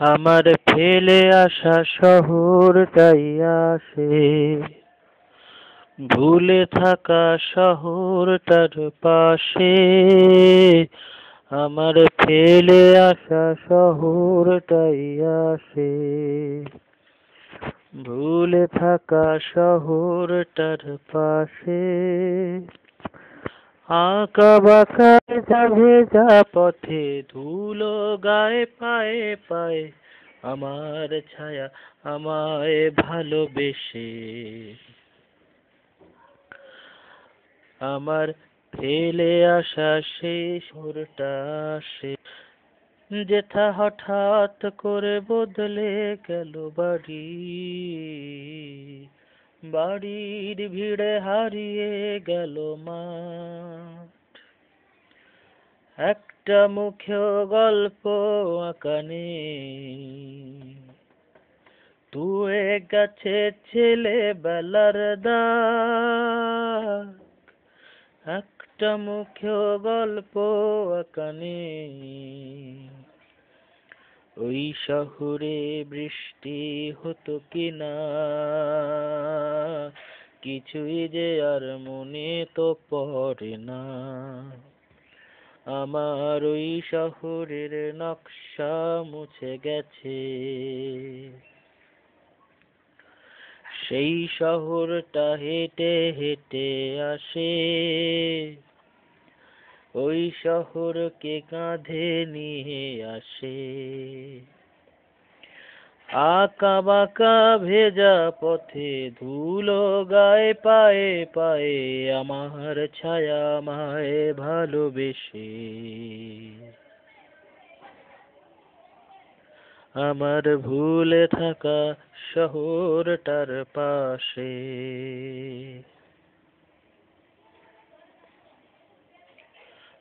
আমার ফেলে আসা শহরটাই আসে। ভুলে থাকা শহরটার পাশে। আমার ফেলে আসা শহরটাই আসে। ভুলে থাকা শহরটার পাশে। আঁকা বাঁকা ভেজা ভেজা পথে ধুলো গায়ে পায়ে পায়ে, আমার ছায়া আমায় ভালোবেসে। আমার ফেলে আসা সেই সুরটা আসে, যেথা হঠাৎ করে বদলে গেল বাড়ি। বাড়ির ভিড়ে হারিয়ে গেল মাঠ একটা মুখ্য গল্প আঁকা নেই তুয়ে গেছে ছেলে বেলার দাগ। একটা মুখ্য গল্প আঁকা ওই শহরে বৃষ্টি হতো কিনা? কিছুই যে আর মনে তো পড়ে না। আমার ওই শহরের নকশা মুছে গেছে। সেই শহরটা হেঁটে হেঁটে আসে। ওই শহরকে কাঁধে নিয়ে আসে। আঁকা বাঁকা ভেজা পথে ধুলো গায়ে, পায়ে পায়ে, আমার ছায়া মায় ভালোবেসে। আমার ভুলে থাকা শহরটার পাশে।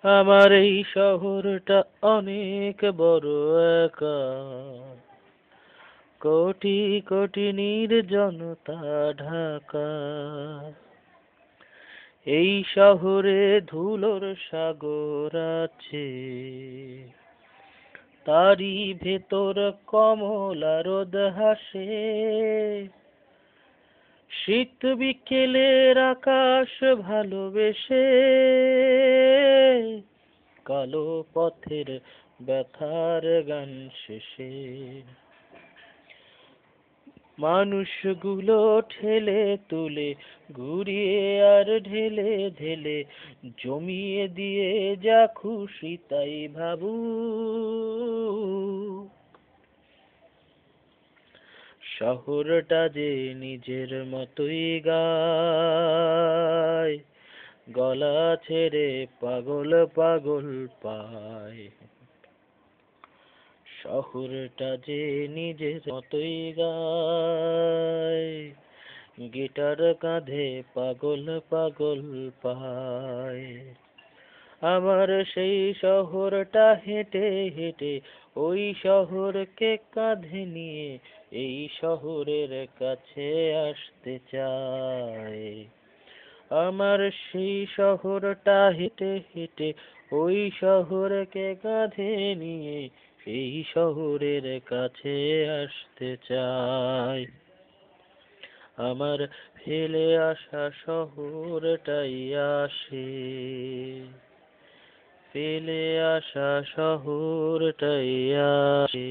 আমার এই শহরটা অনেক বড় একা। কোটি কোটি নির্জনতা ঢাকা। এই শহরে ধুলোর সাগর আছে। তারি ভেতর কমলা রোদ হাসে। শীত বিকেলের আকাশ ভালোবেসে। কালো পথের ব্যথার গান শেষে। মানুষগুলো ঠেলে তুলে ঘুরিয়ে আর ঢেলে ঢেলে, জমিয়ে দিয়ে যা খুশি তাই ভাবু। শহরটা যে নিজের মতোই গায়, গলা ছেড়ে পাগল পাগল পায়। শহরটা যে নিজের মতোই গায়। গিটার কাঁধে পাগল পাগল পায়। আমার সেই শহরটা হেঁটে হেঁটে ওই শহরকে কাঁধে নিয়ে এই শহরের কাছে আসতে চায়। আমার সেই শহরটা হেঁটে হেঁটে ওই শহরকে কাঁধে নিয়ে এই শহরের কাছে আসতে চাই। আমার ফেলে আসা শহরটাই আসে। ফেলে আসা শহরটাই আসে।